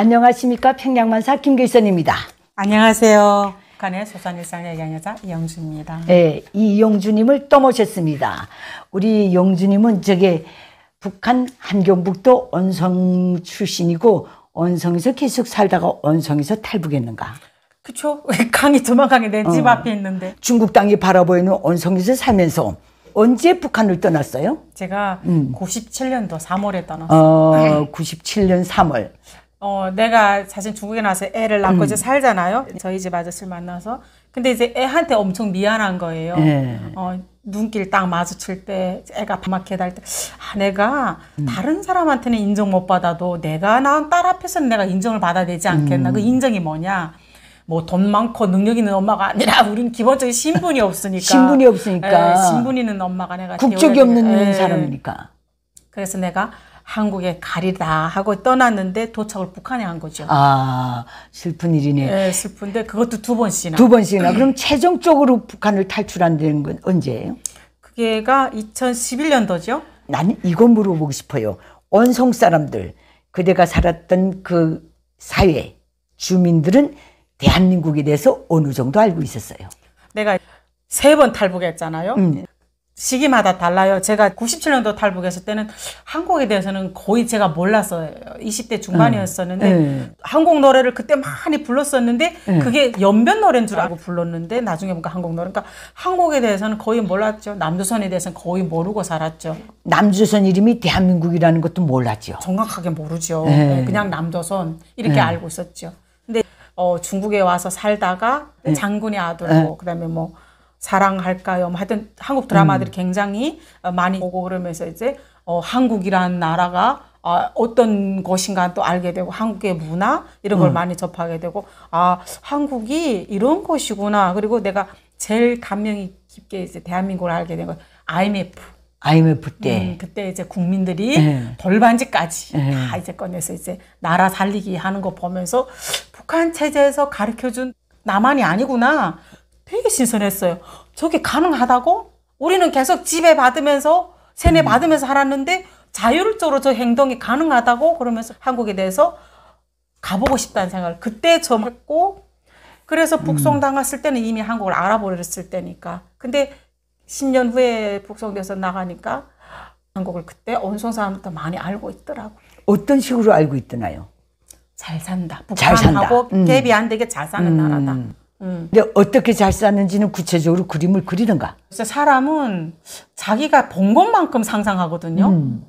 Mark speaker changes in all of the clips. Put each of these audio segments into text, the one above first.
Speaker 1: 안녕하십니까 평양만사 김길선입니다.
Speaker 2: 안녕하세요. 북한의 소산일상 얘기하자 이영주입니다.
Speaker 1: 네, 이영주님을 또 모셨습니다. 우리 영주님은 저게 북한 한경북도 언성 출신이고 언성에서 계속 살다가 언성에서 탈북했는가?
Speaker 2: 그쵸? 강이 도망가게 내집
Speaker 1: 어.
Speaker 2: 앞에 있는데
Speaker 1: 중국 땅이 바라보이는 언성에서 살면서 언제 북한을 떠났어요?
Speaker 2: 제가
Speaker 1: 음.
Speaker 2: 97년도 3월에 떠났어요.
Speaker 1: 어, 97년 3월.
Speaker 2: 어, 내가 사실 중국에 나서 애를 낳고
Speaker 1: 음.
Speaker 2: 이제 살잖아요. 저희 집 아저씨를 만나서. 근데 이제 애한테 엄청 미안한 거예요.
Speaker 1: 예.
Speaker 2: 어, 눈길 딱 마주칠 때 애가 밤하게 달 때, 아, 내가
Speaker 1: 음.
Speaker 2: 다른 사람한테는 인정 못 받아도 내가 낳은 딸 앞에서는 내가 인정을 받아야 되지 않겠나.
Speaker 1: 음.
Speaker 2: 그 인정이 뭐냐. 뭐 돈 많고 능력 있는 엄마가 아니라 우린 기본적인 신분이 없으니까.
Speaker 1: 신분이 없으니까.
Speaker 2: 예, 신분 있는 엄마가 내가
Speaker 1: 국적이 없는
Speaker 2: 예.
Speaker 1: 사람이니까.
Speaker 2: 그래서 내가 한국에 가리다 하고 떠났는데 도착을 북한에 한 거죠.
Speaker 1: 아, 슬픈 일이네.
Speaker 2: 예, 슬픈데 그것도 두 번씩이나.
Speaker 1: 두 번씩이나. 그럼 최종적으로 북한을 탈출한다는 건 언제예요?
Speaker 2: 그게가 2011년도죠.
Speaker 1: 난 이거 물어보고 싶어요. 원성 사람들, 그대가 살았던 그 사회, 주민들은 대한민국에 대해서 어느 정도 알고 있었어요.
Speaker 2: 내가 세 번 탈북했잖아요.
Speaker 1: 음.
Speaker 2: 시기마다 달라요. 제가 97년도 탈북했을 때는 한국에 대해서는 거의 제가 몰랐어요. 20대 중반이었었는데
Speaker 1: 네.
Speaker 2: 한국 노래를 그때 많이 불렀었는데 그게 연변 노래인 줄 알고 불렀는데 나중에 보니까 한국 노래. 그러니까 한국에 대해서는 거의 몰랐죠. 남조선에 대해서는 거의 모르고 살았죠.
Speaker 1: 남조선 이름이 대한민국이라는 것도 몰랐죠.
Speaker 2: 정확하게 모르죠.
Speaker 1: 네.
Speaker 2: 네, 그냥 남조선 이렇게 알고 있었죠. 근데 어, 중국에 와서 살다가
Speaker 1: 네.
Speaker 2: 장군의 아들, 뭐, 그다음에 뭐 사랑할까요? 뭐 하여튼 한국 드라마들이
Speaker 1: 음.
Speaker 2: 굉장히 어, 많이 보고 그러면서 이제 어, 한국이라는 나라가 아, 어떤 곳인가 또 알게 되고 한국의 문화 이런
Speaker 1: 음.
Speaker 2: 걸 많이 접하게 되고 아 한국이 이런 곳이구나 그리고 내가 제일 감명이 깊게 이제 대한민국을 알게 된 건 IMF
Speaker 1: IMF 때.
Speaker 2: 음, 그때 이제 국민들이
Speaker 1: 네.
Speaker 2: 돌반지까지
Speaker 1: 네.
Speaker 2: 다 이제 꺼내서 이제 나라 살리기 하는 거 보면서 북한 체제에서 가르쳐준 나만이 아니구나 되게 신선했어요. 저게 가능하다고? 우리는 계속 지배 받으면서 세뇌 받으면서 살았는데 자율적으로 저 행동이 가능하다고 그러면서 한국에 대해서 가보고 싶다는 생각을 그때 좀 했고 그래서 북송당했을 때는 이미 한국을 알아버렸을 때니까 근데 10년 후에 북송돼서 나가니까 한국을 그때 온송 사람부터 많이 알고 있더라고.
Speaker 1: 어떤 식으로 알고 있더나요?
Speaker 2: 잘 산다.
Speaker 1: 잘 산다.
Speaker 2: 북한하고
Speaker 1: 음.
Speaker 2: 갭이 안 되게 잘 사는 나라다. 음.
Speaker 1: 근데 어떻게 잘 사는지는 구체적으로 그림을 그리던가.
Speaker 2: 그래서 사람은 자기가 본 것만큼 상상하거든요.
Speaker 1: 음.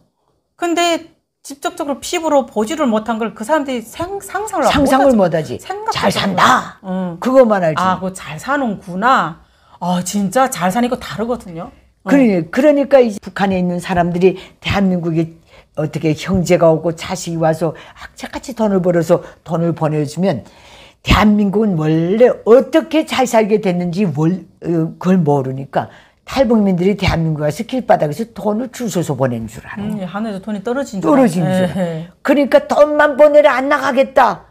Speaker 2: 근데 직접적으로 피부로 보지를 못한 걸 그 사람들이 생, 상상을
Speaker 1: 상상을. 못하지.
Speaker 2: 잘못
Speaker 1: 산다.
Speaker 2: 응.
Speaker 1: 그것만 알지.
Speaker 2: 아, 그 잘 사는구나. 아, 진짜 잘 사니까 다르거든요.
Speaker 1: 그러니, 그러니까 이제 북한에 있는 사람들이 대한민국에 어떻게 형제가 오고 자식이 와서 악착같이 돈을 벌어서 돈을 보내주면 대한민국은 원래 어떻게 잘 살게 됐는지 월, 어, 그걸 모르니까 탈북민들이 대한민국 와서 길바닥에서 돈을 주워서 보낸 줄 알아.
Speaker 2: 음, 하늘에서 돈이 떨어진 줄
Speaker 1: 떨어진. 줄.
Speaker 2: 예, 예.
Speaker 1: 그러니까 돈만 보내라 안 나가겠다.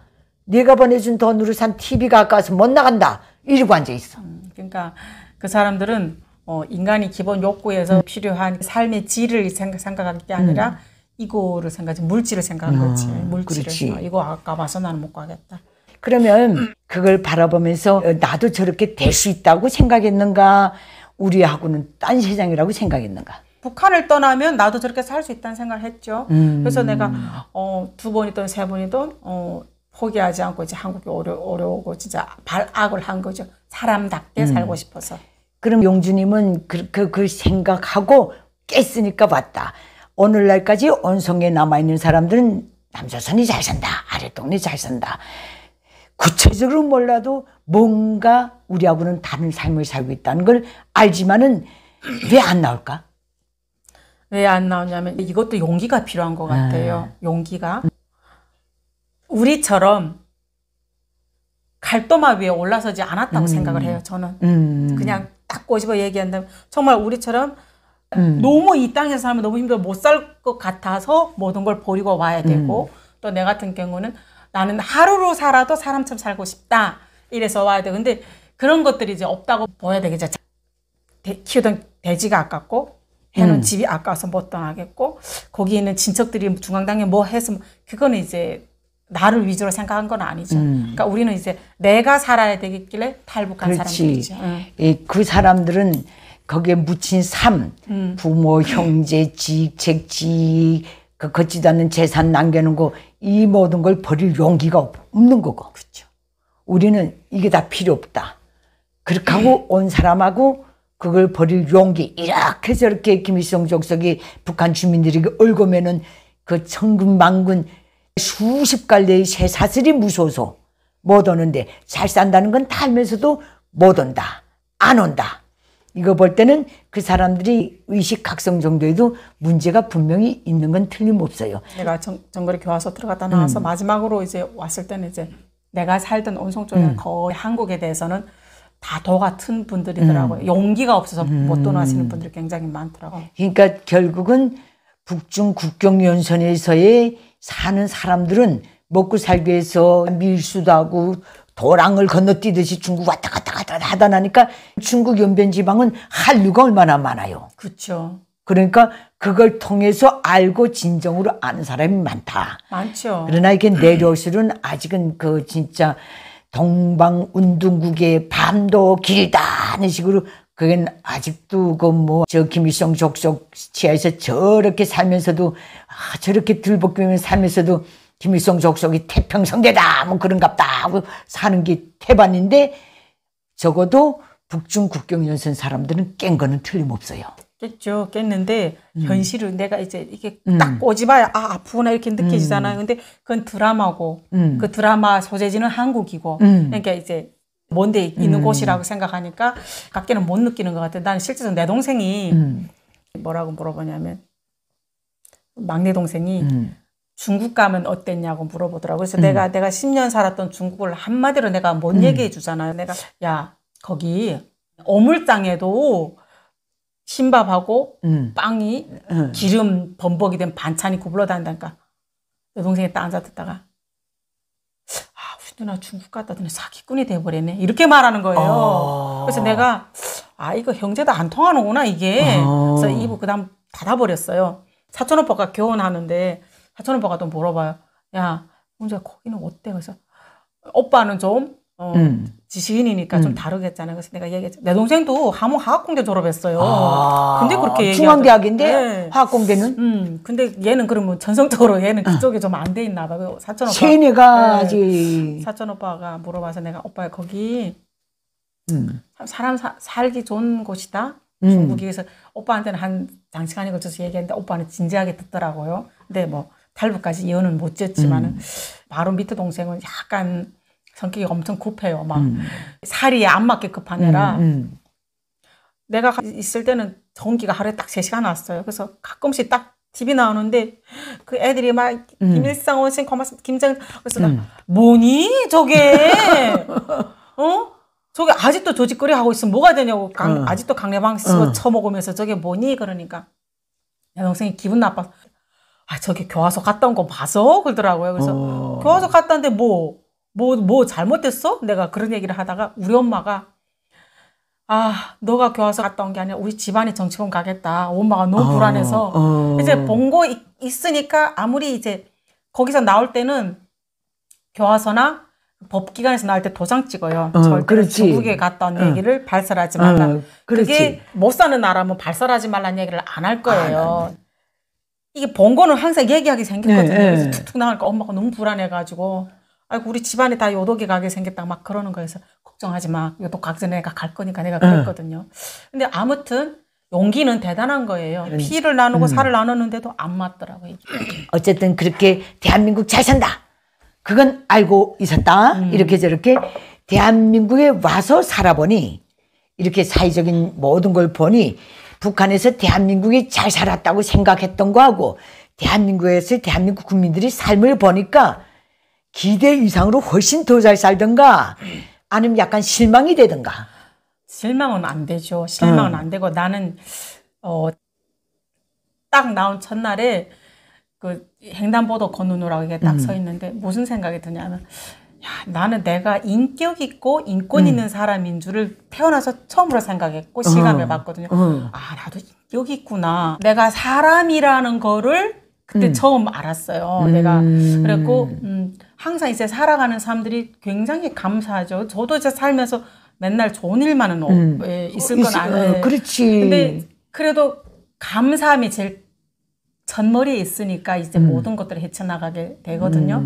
Speaker 1: 네가 보내준 돈으로 산 TV가 아까워서 못 나간다. 이러고 앉아 있어.
Speaker 2: 그러니까 그 사람들은 어, 인간이 기본 욕구에서 필요한 삶의 질을 생각, 생각할 게 아니라 이거를 생각하지 물질을 생각한 거지 물질을
Speaker 1: 그렇지.
Speaker 2: 어, 이거 아까 봐서 나는 못 가겠다
Speaker 1: 그러면 그걸 바라보면서 어, 나도 저렇게 될 수 있다고 생각했는가? 우리하고는 딴 세상이라고 생각했는가?
Speaker 2: 북한을 떠나면 나도 저렇게 살 수 있다는 생각을 했죠
Speaker 1: 음.
Speaker 2: 그래서 내가 어, 두 번이든 세 번이든 어, 포기하지 않고 이제 한국에 오려, 오려오고 진짜 발악을 한 거죠 사람답게 살고 싶어서
Speaker 1: 그럼 용주님은 그, 그, 그 생각하고 깼으니까 왔다. 오늘날까지 온성에 남아있는 사람들은 남조선이 잘 산다. 아랫동네 잘 산다. 구체적으로 몰라도 뭔가 우리하고는 다른 삶을 살고 있다는 걸 알지만은 왜 안 나올까?
Speaker 2: 왜 안 나오냐면 이것도 용기가 필요한 것 같아요. 용기가 우리처럼 갈도마 위에 올라서지 않았다고 생각을 해요. 저는
Speaker 1: 음,
Speaker 2: 그냥 딱 꼬집어 얘기한다면 정말 우리처럼
Speaker 1: 음.
Speaker 2: 너무 이 땅에서 살면 너무 힘들어 못 살 것 같아서 모든 걸 버리고 와야 되고 또 내 같은 경우는 나는 하루로 살아도 사람처럼 살고 싶다 이래서 와야 돼. 근데 그런 것들이 이제 없다고 보여야 되겠죠. 대- 키우던 돼지가 아깝고 해놓은
Speaker 1: 음.
Speaker 2: 집이 아까워서 못 떠나겠고 거기 있는 친척들이 중앙당에 뭐 해서 뭐- 그거는 이제 나를 위주로 생각한 건 아니죠.
Speaker 1: 음.
Speaker 2: 그러니까 우리는 이제 내가 살아야 되겠길래 탈북한
Speaker 1: 그렇지.
Speaker 2: 사람들이죠. 응.
Speaker 1: 이, 그 사람들은 거기에 묻힌 삶,
Speaker 2: 음.
Speaker 1: 부모, 형제, 지책, 지, 그 걷지도 않는 재산 남겨놓은 거, 이 모든 걸 버릴 용기가 없- 없는 거고.
Speaker 2: 그렇죠.
Speaker 1: 우리는 이게 다 필요 없다. 그렇게 하고 온 사람하고 그걸 버릴 용기. 이렇게 저렇게 김일성 족속이 북한 주민들에게 얽으면은 그 천군 만군 수십 갈래의 새 사슬이 무서워서 못 오는데 잘 산다는 건 다 알면서도 못 온다. 안 온다. 이거 볼 때는 그 사람들이 의식 각성 정도에도 문제가 분명히 있는 건 틀림없어요.
Speaker 2: 내가 정, 정거리 교화소 들어갔다 나와서
Speaker 1: 음.
Speaker 2: 마지막으로 이제 왔을 때는 이제 내가 살던 온송 쪽에는 거의 한국에 대해서는 다도 같은 분들이더라고요. 용기가 없어서 못 떠나시는 분들이 굉장히 많더라고요.
Speaker 1: 그러니까 결국은 북중 국경연선에서의 사는 사람들은 먹고 살기 위해서 밀수도 하고 도랑을 건너뛰듯이 중국 왔다 갔다 갔다 하다 나니까 중국 연변 지방은 한류가 얼마나 많아요.
Speaker 2: 그렇죠.
Speaker 1: 그러니까 그걸 통해서 알고 진정으로 아는 사람이 많다.
Speaker 2: 많죠.
Speaker 1: 그러나 이게 내려올수록 아직은 그 진짜 동방 운동국의 밤도 길다 하는 식으로 그게 아직도 그 뭐 저 김일성 족속 치하에서 저렇게 살면서도 아 저렇게 들볶이며 살면서도 김일성 족속이 태평성대다 뭐 그런갑다 하고 사는 게 태반인데 적어도 북중 국경 연선 사람들은 깬 거는 틀림없어요.
Speaker 2: 깼죠. 깼는데
Speaker 1: 음.
Speaker 2: 현실은 내가 이제 이게 딱 꼬집어야 아 아프구나 이렇게 느껴지잖아요. 근데 그건 드라마고
Speaker 1: 음.
Speaker 2: 그 드라마 소재지는 한국이고
Speaker 1: 음.
Speaker 2: 그러니까 이제 먼데 있는 곳이라고 생각하니까 밖에는 못 느끼는 것 같아요. 나는 실제로 내 동생이
Speaker 1: 음,
Speaker 2: 뭐라고 물어보냐면 막내 동생이
Speaker 1: 음.
Speaker 2: 중국 가면 어땠냐고 물어보더라고요. 그래서 내가 내가 10년 살았던 중국을 한마디로 내가 못
Speaker 1: 음.
Speaker 2: 얘기해 주잖아요. 내가 야 거기 어물장에도 신밥하고
Speaker 1: 음.
Speaker 2: 빵이
Speaker 1: 음.
Speaker 2: 기름 범벅이 된 반찬이 구불러 다닌다니까. 내 동생이 딱 앉아 듣다가 아 우리 누나 중국 갔다 더니 사기꾼이 돼버렸네 이렇게 말하는 거예요.
Speaker 1: 어.
Speaker 2: 그래서 내가 아 이거 형제도 안 통하는구나 이게.
Speaker 1: 어.
Speaker 2: 그래서 입을 그다음 닫아버렸어요. 사촌 오빠가 결혼하는데 사촌 오빠 가 또 물어봐요. 야 혼자 거기는 어때? 그래서 오빠는 좀 어,
Speaker 1: 음.
Speaker 2: 지식인이니까 좀 다르겠잖아요. 그래서 내가 얘기했죠. 내 동생도 함흥 화학공대 졸업했어요.
Speaker 1: 아,
Speaker 2: 근데 그렇게
Speaker 1: 중앙대학인데
Speaker 2: 얘기하더라고요. 네.
Speaker 1: 화학공대는
Speaker 2: 음, 근데 얘는 그러면 전성적으로 얘는 그쪽에 좀 안 돼 있나 봐. 그 사촌 오빠.
Speaker 1: 세뇌가
Speaker 2: 네.
Speaker 1: 아직
Speaker 2: 사촌 오빠가 물어봐서 내가 오빠 거기
Speaker 1: 음.
Speaker 2: 사람 사- 살기 좋은 곳이다.
Speaker 1: 음.
Speaker 2: 중국이 그래서 오빠한테는 한 장시간에 걸쳐서 얘기했는데 오빠는 진지하게 듣더라고요. 근데 뭐 탈북까지 예언은 못 지었지만은
Speaker 1: 음.
Speaker 2: 바로 밑에 동생은 약간 성격이 엄청 급해요. 막
Speaker 1: 음.
Speaker 2: 살이 안 맞게 급한 애라
Speaker 1: 음.
Speaker 2: 내가 가- 있을 때는 전기가 하루에 딱 3시간 왔어요. 그래서 가끔씩 딱 TV 나오는데 그 애들이 막
Speaker 1: 음.
Speaker 2: 김일성 원신 고맙습니다. 김정 그래서 나 뭐니 저게 어 저게 아직도 조직거리 하고 있으면 뭐가 되냐고 강-
Speaker 1: 어.
Speaker 2: 아직도 강례방 씹어
Speaker 1: 어.
Speaker 2: 쳐먹으면서 저게 뭐니 그러니까 내 동생이 기분 나빠 아 저게 교화소 갔다 온거 봐서 그러더라고요. 그래서
Speaker 1: 어.
Speaker 2: 교화소 갔다 왔는데 뭐 뭐 뭐 잘못됐어? 내가 그런 얘기를 하다가 우리 엄마가 아 너가 교화소 갔다 온 게 아니라 우리 집안이 정치범 가겠다. 엄마가 너무
Speaker 1: 어,
Speaker 2: 불안해서
Speaker 1: 어.
Speaker 2: 이제 본 거 있으니까 아무리 이제 거기서 나올 때는 교화소나 법기관에서 나올 때 도장 찍어요.
Speaker 1: 어,
Speaker 2: 절대
Speaker 1: 그렇지.
Speaker 2: 중국에 갔다 온
Speaker 1: 어.
Speaker 2: 얘기를 발설하지 말라.
Speaker 1: 어, 그렇지.
Speaker 2: 그게 못 사는 나라면 발설하지 말라는 얘기를 안 할 거예요. 이게 본거는 항상 얘기하게 생겼거든요.
Speaker 1: 네, 네.
Speaker 2: 그래서 툭툭 나가니까 엄마가 너무 불안해가지고 아이고 우리 집안에 다 요독이 가게 생겼다 막 그러는 거에서 걱정하지 마. 요독 전에 내가 갈 거니까 내가 그랬거든요. 근데 아무튼 용기는 대단한 거예요. 피를 나누고 살을 나눴는데도 안 맞더라고요.
Speaker 1: 어쨌든 그렇게 대한민국 잘 산다. 그건 알고 있었다.
Speaker 2: 음.
Speaker 1: 이렇게 저렇게 대한민국에 와서 살아보니 이렇게 사회적인 모든 걸 보니 북한에서 대한민국이 잘 살았다고 생각했던 거하고 대한민국에서 대한민국 국민들이 삶을 보니까 기대 이상으로 훨씬 더 잘 살던가 아니면 약간 실망이 되던가.
Speaker 2: 실망은 안 되죠. 실망은
Speaker 1: 음.
Speaker 2: 안 되고 나는 어 딱 나온 첫날에 그 횡단보도 건너느라고 이게
Speaker 1: 음.
Speaker 2: 딱서 있는데 무슨 생각이 드냐면 야, 나는 내가 인격 있고 인권
Speaker 1: 음.
Speaker 2: 있는 사람인 줄을 태어나서 처음으로 생각했고 실감해 봤거든요.
Speaker 1: 어.
Speaker 2: 아, 나도 인격 있구나. 내가 사람이라는 거를 그때
Speaker 1: 음.
Speaker 2: 처음 알았어요. 내가 그랬고 음, 항상 이제 살아가는 사람들이 굉장히 감사하죠. 저도 이제 살면서 맨날 좋은 일만은 음. 예, 있을 건 아니에요.
Speaker 1: 어, 그렇지.
Speaker 2: 근데 그래도 감사함이 제일 전머리에 있으니까 이제 음. 모든 것들을 헤쳐나가게 되거든요.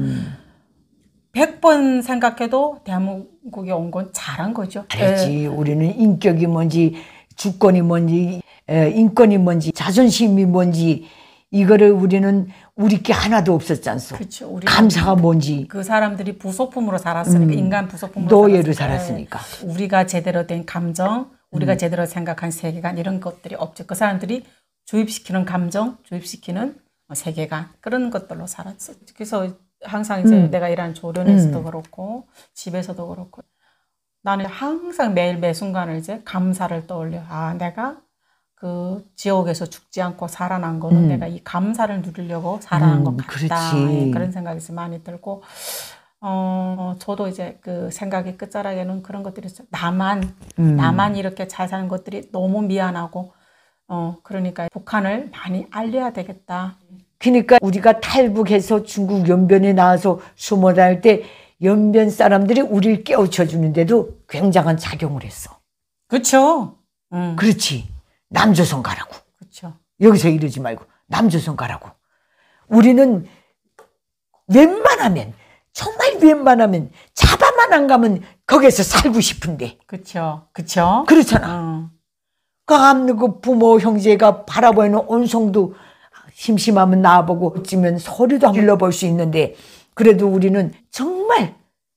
Speaker 2: 음. 100번 생각해도 대한민국에 온 건 잘한 거죠.
Speaker 1: 알지. 예. 우리는 인격이 뭔지, 주권이 뭔지, 에, 인권이 뭔지, 자존심이 뭔지, 이거를 우리는 우리 게 하나도 없었지 않소.
Speaker 2: 그렇죠.
Speaker 1: 감사가 뭔지.
Speaker 2: 그 사람들이 부속품으로 살았으니까, 음, 인간 부속품으로
Speaker 1: 노예로 살았으니까.
Speaker 2: 우리가 제대로 된 감정, 우리가 음. 제대로 생각한 세계관, 이런 것들이 없죠. 그 사람들이 주입시키는 감정, 주입시키는 세계관, 그런 것들로 살았어. 그래서 항상 이제 음. 내가 일하는 조련에서도 음. 그렇고 집에서도 그렇고 나는 항상 매일 매 순간을 이제 감사를 떠올려. 아, 내가 그 지옥에서 죽지 않고 살아난 거는 음. 내가 이 감사를 누리려고 살아난 음, 것 같다. 예, 그런 생각이 많이 들고, 어, 저도 이제 그 생각의 끝자락에는 그런 것들이 있어요. 나만, 음. 나만 이렇게 잘 사는 것들이 너무 미안하고, 어, 그러니까 북한을 많이 알려야 되겠다.
Speaker 1: 그러니까 우리가 탈북해서 중국 연변에 나와서 숨어 다닐 때 연변 사람들이 우리를 깨우쳐 주는데도 굉장한 작용을 했어.
Speaker 2: 그렇죠.
Speaker 1: 음. 그렇지. 남조선 가라고.
Speaker 2: 그렇죠.
Speaker 1: 여기서 이러지 말고 남조선 가라고. 우리는 웬만하면 정말 웬만하면 잡아만 안 가면 거기서 살고 싶은데.
Speaker 2: 그렇죠. 그렇죠.
Speaker 1: 그렇잖아. 어. 그 부모 형제가 바라보는 온성도 심심하면 나와보고 어찌면 소리도 질러볼 수 있는데 그래도 우리는 정말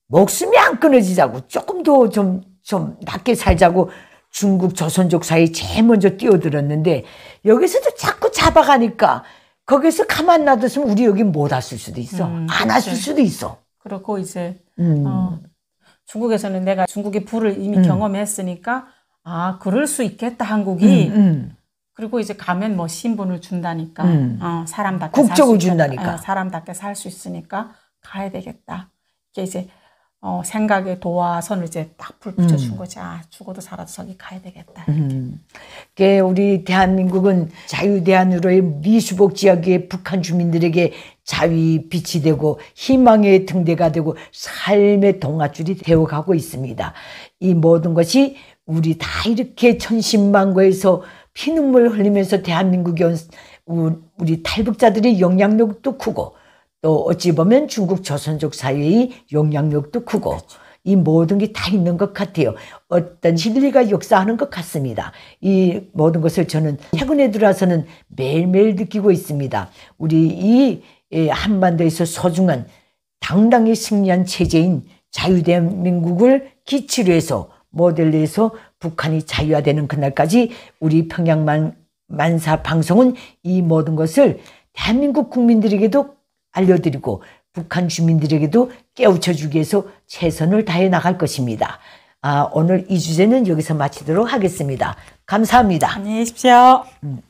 Speaker 1: 목숨이 안 끊어지자고 조금 더 좀, 좀 낮게 살자고 중국 조선족 사이 제일 먼저 뛰어들었는데 여기서도 자꾸 잡아가니까 거기서 가만 놔뒀으면 우리 여기 못 왔을 수도 있어. 음, 안 왔을 수도 있어.
Speaker 2: 그렇고 이제 음. 어, 중국에서는 내가 중국의 불을 이미 음. 경험했으니까 아 그럴 수 있겠다 한국이 음, 음. 그리고 이제 가면 뭐 신분을 준다니까, 음. 어, 사람답게
Speaker 1: 국적을 준다니까,
Speaker 2: 어, 사람답게 살 수 있으니까 가야 되겠다. 이게 이제 어, 생각의 도화선을 이제 딱 불 붙여준 음. 거지. 아, 죽어도 살아도 저기 가야 되겠다. 음.
Speaker 1: 그 우리 대한민국은 자유대한으로의 미수복 지역의 북한 주민들에게 자위 빛이 되고 희망의 등대가 되고 삶의 동아줄이 되어가고 있습니다. 이 모든 것이 우리 다 이렇게 천신만고에서 피눈물 흘리면서 대한민국에 온 우리 탈북자들의 영향력도 크고 또 어찌 보면 중국 조선족 사회의 영향력도 크고. 이 모든 게 다 있는 것 같아요. 어떤 진리가 역사하는 것 같습니다. 이 모든 것을 저는 최근에 들어서는 매일매일 느끼고 있습니다. 우리 이 한반도에서 소중한 당당히 승리한 체제인 자유대한민국을 기치로 해서 모델로 해서 북한이 자유화되는 그날까지 우리 평양만 만사 방송은 이 모든 것을 대한민국 국민들에게도 알려드리고 북한 주민들에게도 깨우쳐 주기 위해서 최선을 다해 나갈 것입니다. 아, 오늘 이 주제는 여기서 마치도록 하겠습니다. 감사합니다.
Speaker 2: 안녕히 계십시오. 음.